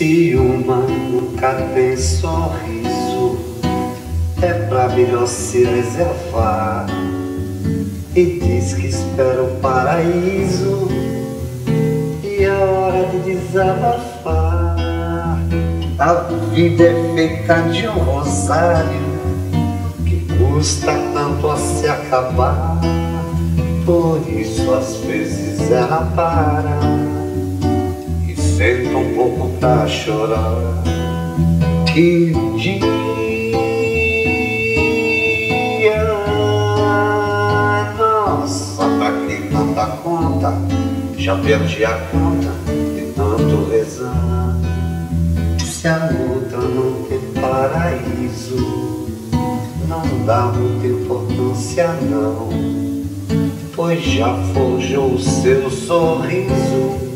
nenhuma nunca tem sorriso É pra melhor se reservar. E diz que espera o paraíso E é hora de desabafar. A vida é feita de um rosário Que custa tanto a se acabar. Por isso às vezes ela para senta um pouco pra chorar. Que dia, nossa, pra quem não dá conta, já perdi a conta de tanto rezar. Se a luta não tem paraíso, não dá muita importância não, pois já forjou o seu sorriso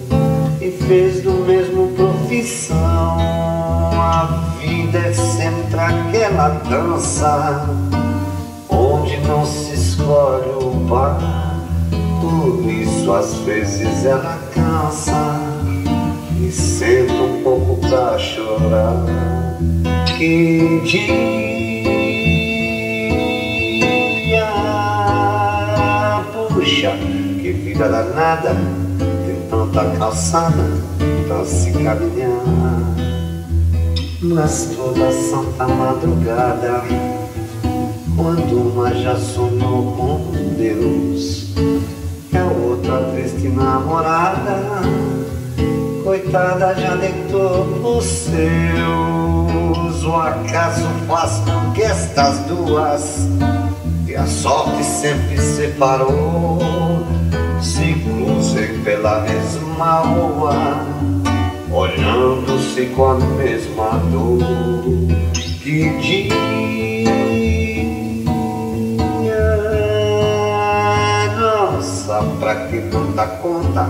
fez do mesmo profissão. A vida é sempre aquela dança onde não se escolhe o par. Por isso às vezes ela cansa e senta um pouco pra chorar. Que dia, puxa, que vida danada tanta calçada pra se caminhar. Mas toda santa madrugada, quando uma já sonhou com Deus, a outra triste namorada, coitada já deitou os seus. O acaso faz com que estas duas, e a sorte sempre separou pela mesma rua, olhando-se com a mesma dor. Que dia, nossa, pra que dá conta,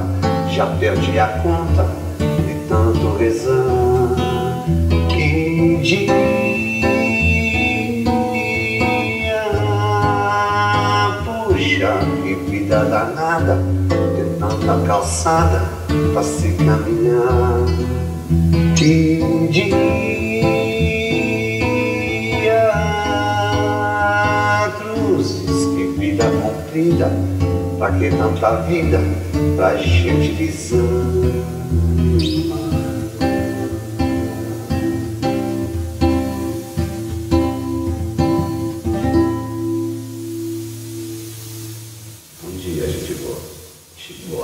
já perdi a conta de tanto rezar. Puxa, que vida danada tanta calçada pra se caminhar. Que dia, cruzes, que vida comprida, pra que tanta vida pra gente desanimar. Um dia a gente voa. Chico Buarque.